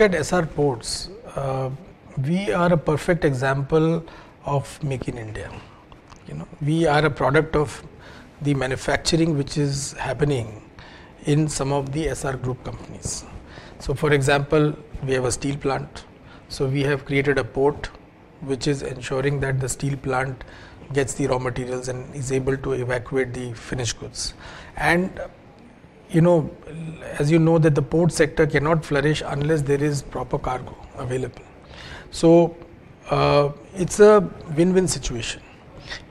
at Essar ports, uh, we are a perfect example of Make in India. You know, we are a product of the manufacturing which is happening in some of the Essar group companies. So, for example, we have a steel plant. So, we have created a port which is ensuring that the steel plant gets the raw materials and is able to evacuate the finished goods. And you know, as you know that the port sector cannot flourish unless there is proper cargo available. So, uh, it's a win-win situation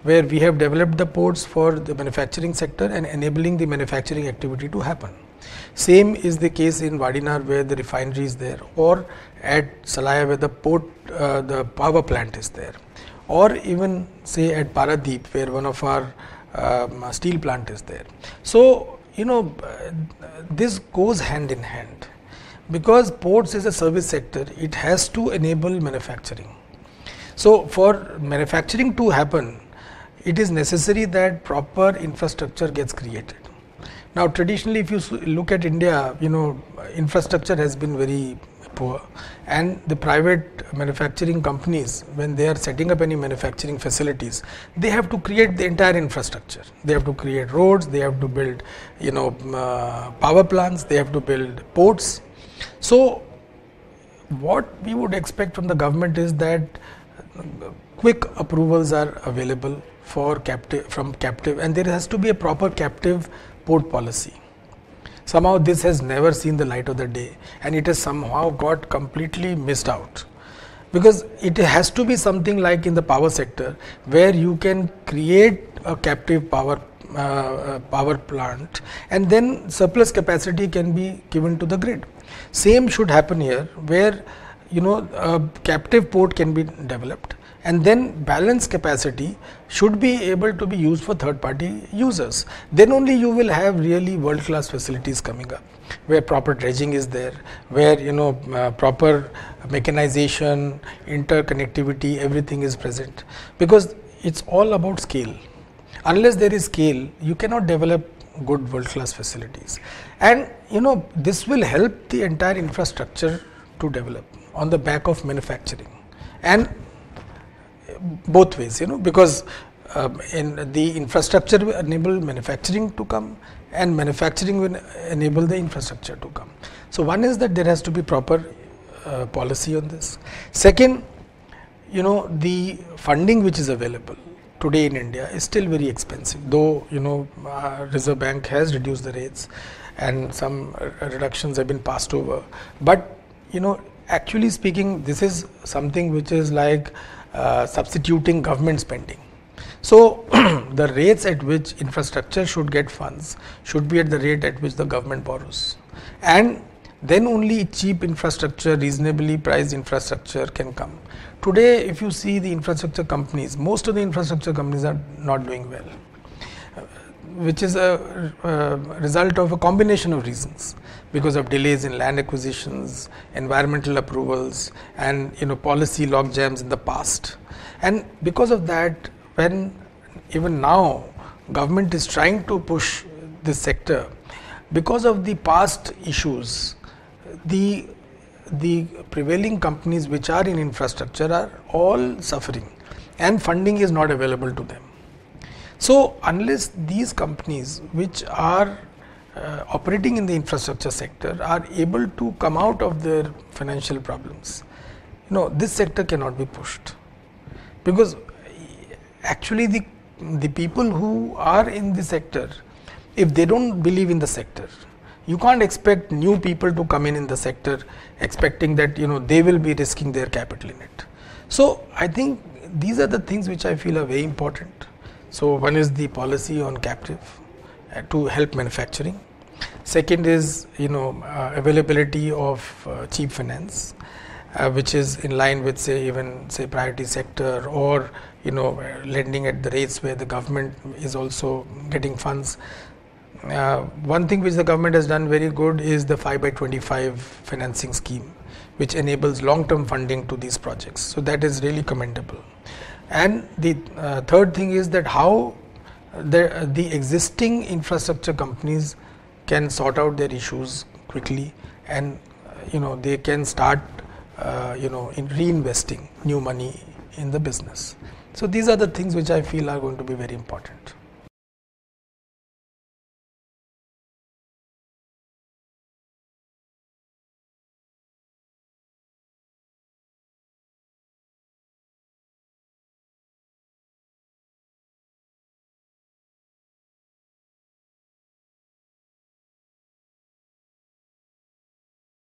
where we have developed the ports for the manufacturing sector and enabling the manufacturing activity to happen. Same is the case in Vadinar where the refinery is there or at Salaya where the port, uh, the power plant is there or even say at Paradeep where one of our um, steel plant is there. So, you know uh, this goes hand in hand because ports is a service sector it has to enable manufacturing. So, for manufacturing to happen it is necessary that proper infrastructure gets created. Now traditionally if you look at India, you know infrastructure has been very poor and the private manufacturing companies when they are setting up any manufacturing facilities, they have to create the entire infrastructure. They have to create roads, they have to build you know uh, power plants, they have to build ports. So what we would expect from the government is that quick approvals are available for captive from captive and there has to be a proper captive port policy. Somehow this has never seen the light of the day and it has somehow got completely missed out because it has to be something like in the power sector where you can create a captive power uh, uh power plant and then surplus capacity can be given to the grid. Same should happen here where you know a captive port can be developed and then balance capacity should be able to be used for third party users. Then only you will have really world class facilities coming up where proper dredging is there, where you know uh, proper mechanization, interconnectivity, everything is present because it's all about scale. Unless there is scale, you cannot develop good world class facilities. And you know this will help the entire infrastructure to develop on the back of manufacturing. And both ways, you know, because uh, in the infrastructure will enable manufacturing to come and manufacturing will enable the infrastructure to come. So, one is that there has to be proper uh, policy on this. Second, you know the funding which is available today in India is still very expensive, though you know uh, Reserve Bank has reduced the rates and some reductions have been passed over. But you know actually speaking this is something which is like uh, substituting government spending. So, the rates at which infrastructure should get funds should be at the rate at which the government borrows and then only cheap infrastructure, reasonably priced infrastructure can come. Today, if you see the infrastructure companies, most of the infrastructure companies are not doing well, which is a uh, result of a combination of reasons because of delays in land acquisitions, environmental approvals and you know policy log jams in the past. And because of that when even now government is trying to push this sector because of the past issues the the prevailing companies which are in infrastructure are all suffering and funding is not available to them. So, unless these companies which are uh, operating in the infrastructure sector are able to come out of their financial problems. You know, this sector cannot be pushed because actually the, the people who are in the sector, if they don't believe in the sector, you can't expect new people to come in in the sector expecting that you know they will be risking their capital in it. So, I think these are the things which I feel are very important. So, one is the policy on captive uh, to help manufacturing. Second is you know uh, availability of uh, cheap finance, uh, which is in line with say even say priority sector or you know lending at the rates where the government is also getting funds. Uh, one thing which the government has done very good is the 5 by 25 financing scheme, which enables long term funding to these projects. So, that is really commendable. And the uh, third thing is that how the, the existing infrastructure companies can sort out their issues quickly and you know they can start uh, you know in reinvesting new money in the business. So these are the things which I feel are going to be very important.